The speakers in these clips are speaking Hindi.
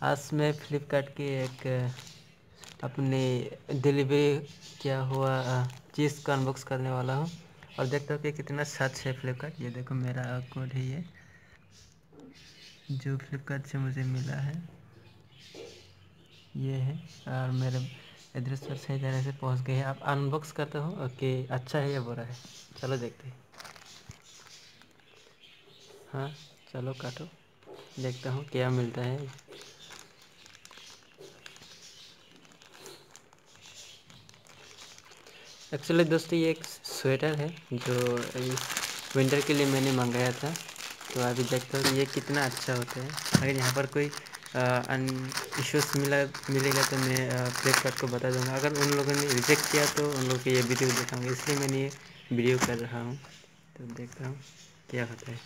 आज मैं फ्लिपकार्ट की एक अपनी डिलीवरी किया हुआ चीज़ का अनबॉक्स करने वाला हूँ। और देखता हूँ कि कितना सच है फ्लिपकार्ट। ये देखो मेरा कोड है ये, जो फ्लिपकार्ट से मुझे मिला है। ये है, और मेरे एड्रेस पर सही तरह से पहुँच गए हैं। आप अनबॉक्स करते हो कि अच्छा है या बुरा है? चलो देखते हैं। हाँ चलो काटो। देखता हूँ क्या मिलता है। एक्चुअली दोस्तों ये एक स्वेटर है जो विंटर के लिए मैंने मंगाया था। तो अभी देखते हो ये कितना अच्छा होता है। अगर यहाँ पर कोई अन इश्यूज़ मिला, मिलेगा तो मैं फ्लिपकार्ट को बता दूँगा। अगर उन लोगों ने रिजेक्ट किया तो उन लोगों को ये वीडियो देखाऊँगा इसलिए मैंने ये वीडियो कर रहा हूँ। तो देखता हूँ क्या होता है।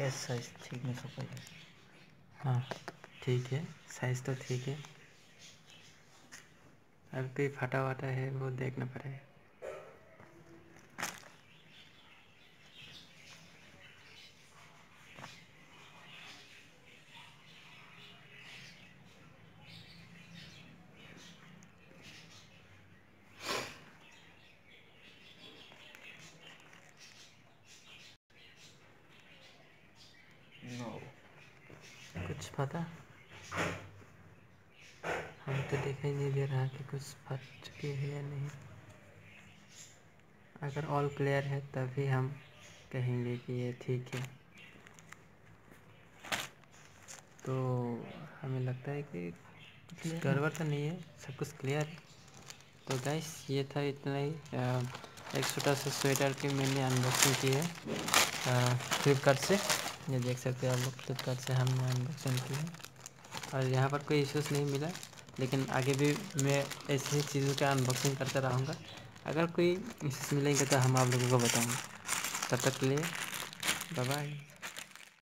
एस साइज़ ठीक नहीं सब हाँ ठीक है। साइज़ तो ठीक है। अब कोई फटा वाटा है वो देखना पड़ेगा। कुछ पता? हम तो दिखाई नहीं दे रहा कि कुछ फट चुके हैं या नहीं। अगर ऑल क्लियर है तभी हम कहेंगे कि ये ठीक है। तो हमें लगता है कि कुछ गड़बड़ तो नहीं है सब कुछ क्लियर है। तो गैस ये था इतना ही। एक छोटा सा स्वेटर की मैंने अनबॉक्सिंग की है फ्लिपकार्ट से। ये देख सकते हैं आप लोग फ्लिपकार्ट से हमने अनबॉक्सिंग की है और यहाँ पर कोई इश्यूज़ नहीं मिला, लेकिन आगे भी मैं ऐसी ही चीज़ों का अनबॉक्सिंग करता रहूँगा। अगर कोई इश्यूज़ मिलेंगे तो हम आप लोगों को बताऊँगा। तब तक के लिए बाय